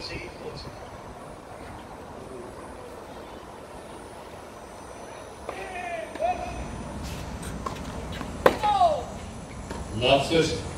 Emergency, forty. Love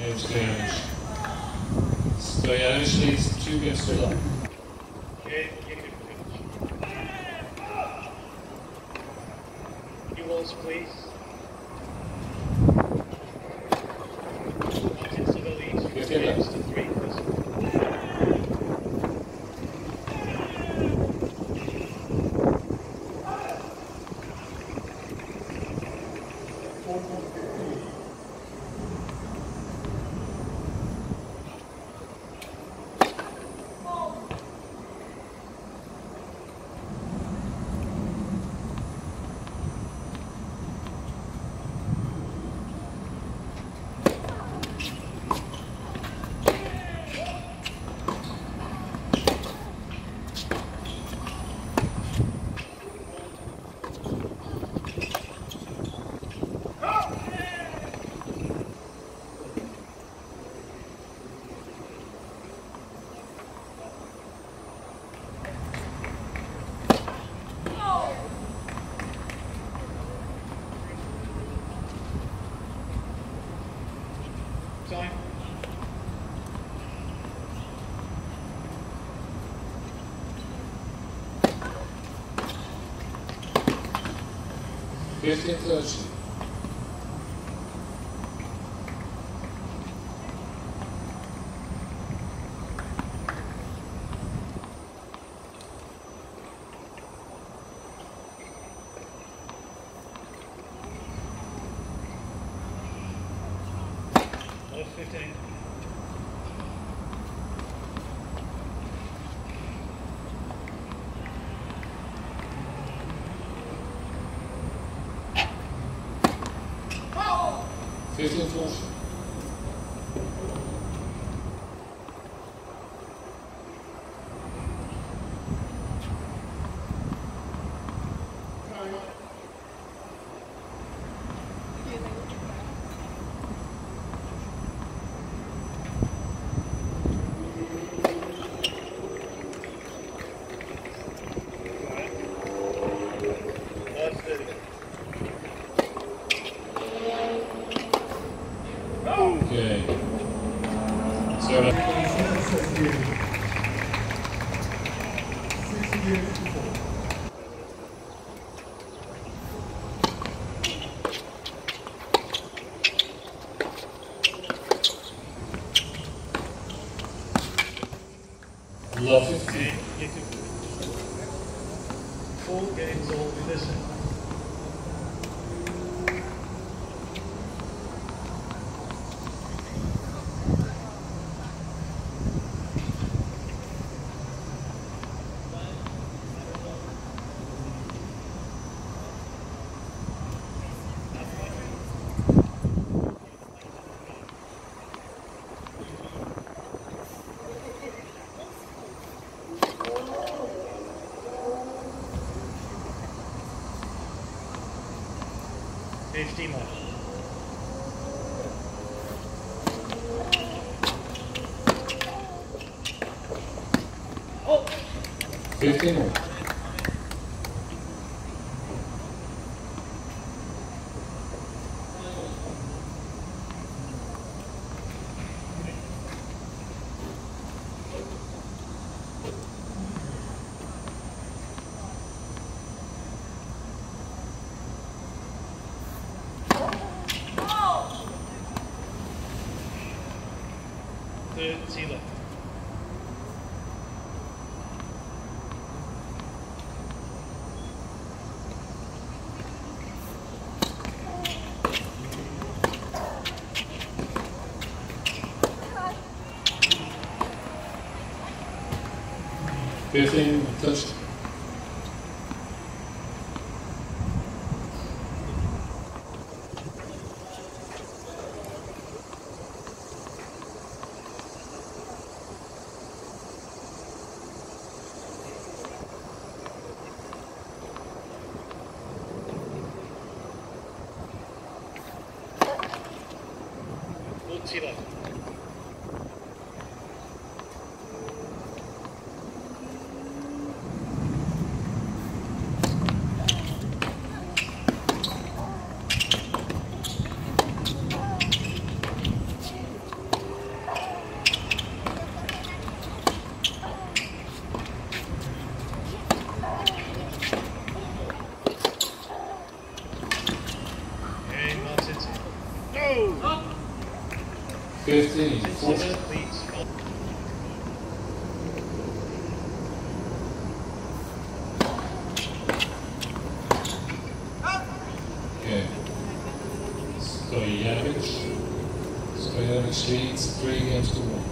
James Stojanovic. Stojanovic leads two games to love. Jade Yakubovic. New walls, please. Time. Fifteen thirty. Fifteen forty. Timo. Oh! Timo. getting just Utila. Please. Okay. Stojanovic. Stojanovic leads three games to one.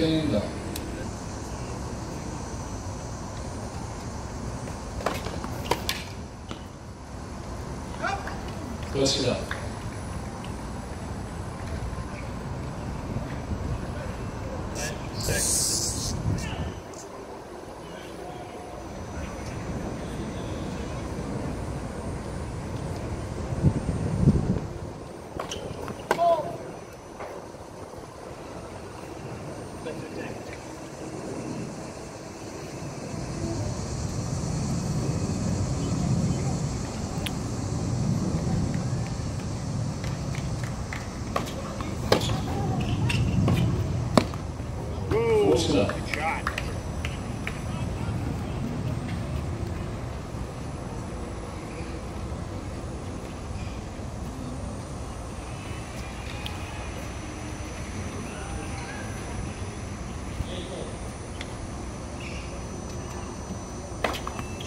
Fifteen down. Close it up. Ten, six. Force it up. Shot.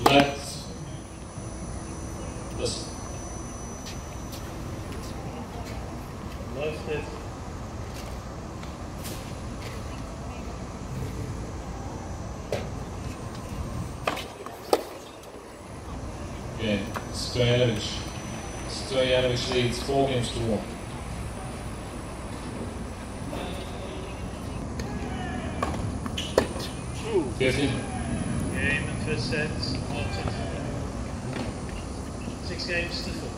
Left. Listen. Left it. Okay. Stojanovic. Stojanovic leads four games to one. Fifteen. Game and first set. Six games to four.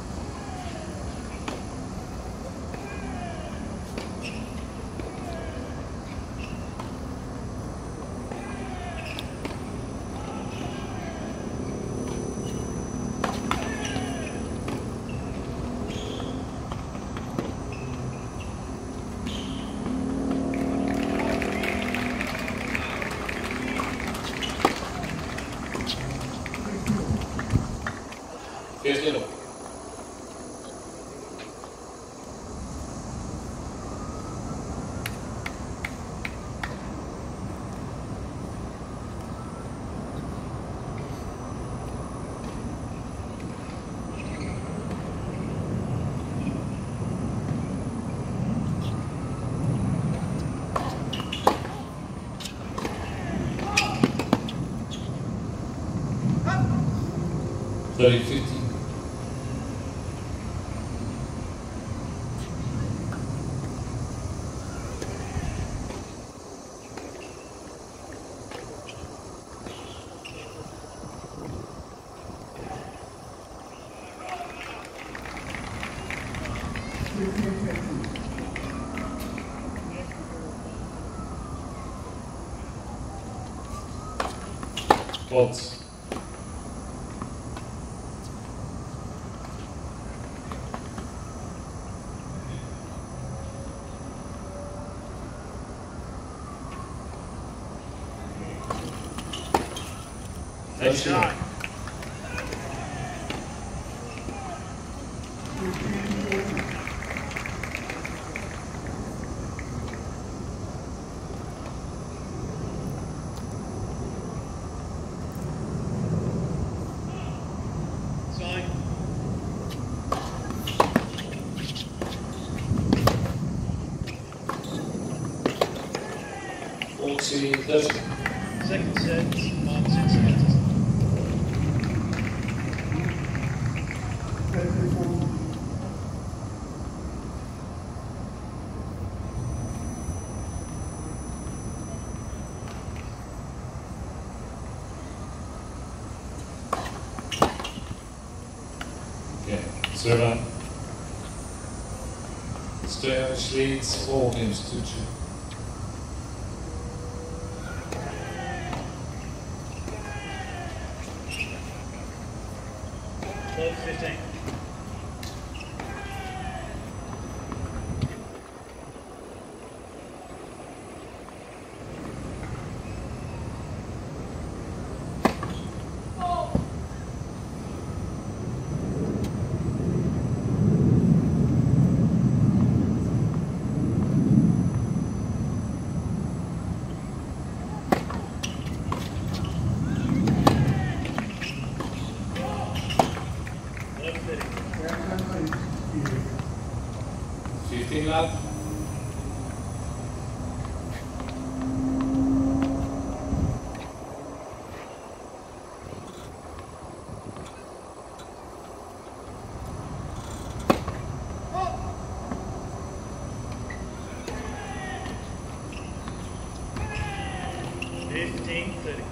Here's Lino. So Quads. Nice shot. Okay, Server. Stojanovic leads four games to two. Twelve, fifteen. Eleven, thirty. Fifteen lap. Fifteen, thirty.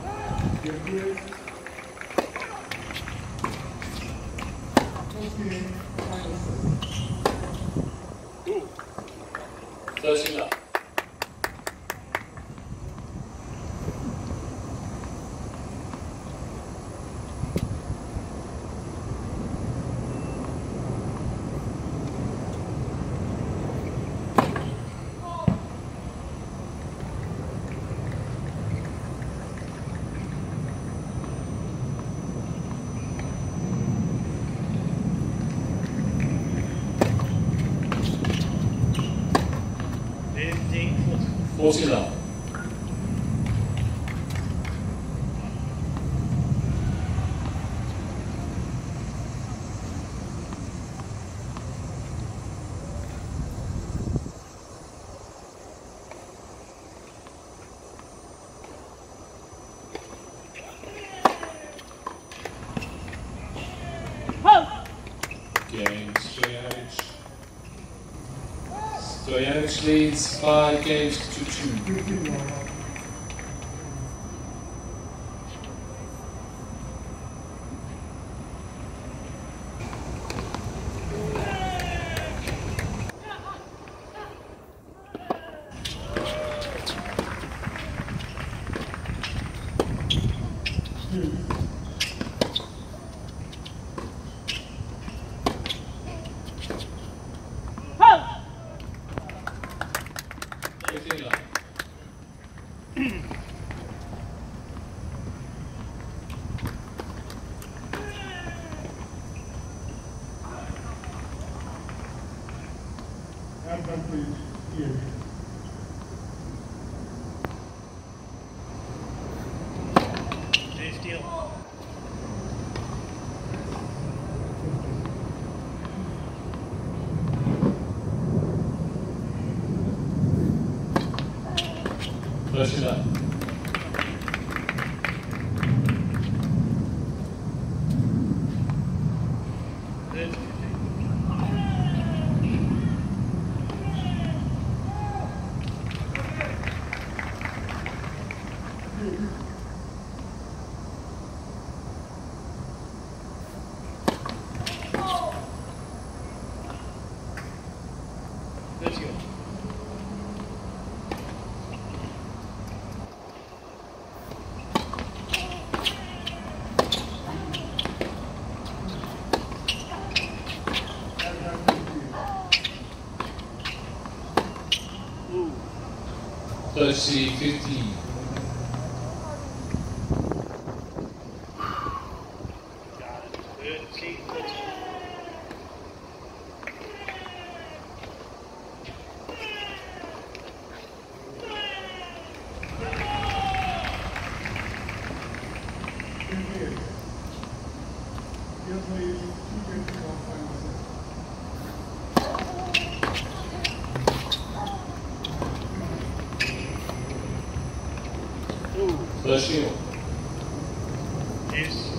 Thirteen lap. Fifteen, forty. Forty lap. Stojanovic leads five games to two. しくない 30, 15. Got it. Good. See, let's go. Fifty-eight. Yes, ladies, two fifty, one final set. Ooh. 31. Yes.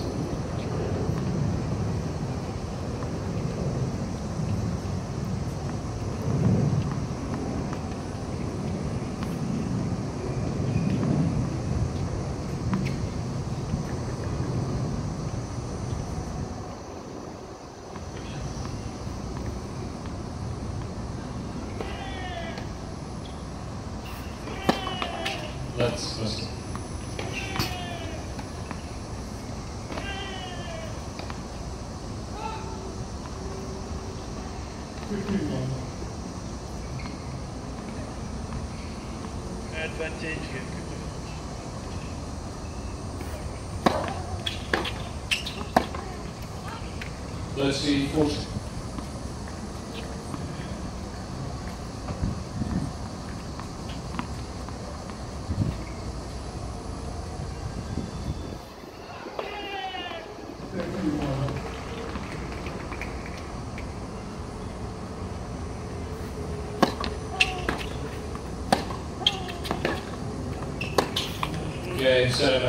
Let's listen. Here. Thirty, 40. Fifty-one. Game, inside an